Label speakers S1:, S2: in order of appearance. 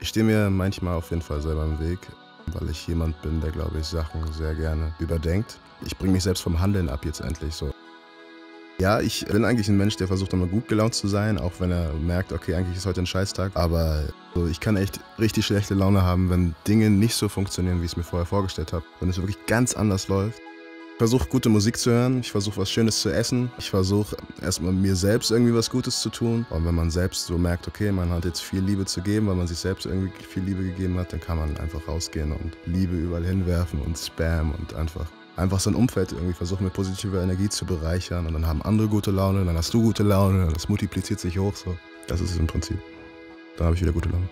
S1: Ich stehe mir manchmal auf jeden Fall selber im Weg, weil ich jemand bin, der, glaube ich, Sachen sehr gerne überdenkt. Ich bringe mich selbst vom Handeln ab jetzt endlich so. Ja, ich bin eigentlich ein Mensch, der versucht immer gut gelaunt zu sein, auch wenn er merkt, okay, eigentlich ist heute ein Scheißtag. Aber so, ich kann echt richtig schlechte Laune haben, wenn Dinge nicht so funktionieren, wie ich es mir vorher vorgestellt habe. Wenn es wirklich ganz anders läuft. Ich versuche gute Musik zu hören, ich versuche was Schönes zu essen, ich versuche erstmal mir selbst irgendwie was Gutes zu tun. Und wenn man selbst so merkt, okay, man hat jetzt viel Liebe zu geben, weil man sich selbst irgendwie viel Liebe gegeben hat, dann kann man einfach rausgehen und Liebe überall hinwerfen und Spam und einfach einfach sein Umfeld irgendwie versuchen mit positiver Energie zu bereichern und dann haben andere gute Laune, dann hast du gute Laune, das multipliziert sich hoch so. Das ist es im Prinzip. Dann habe ich wieder gute Laune.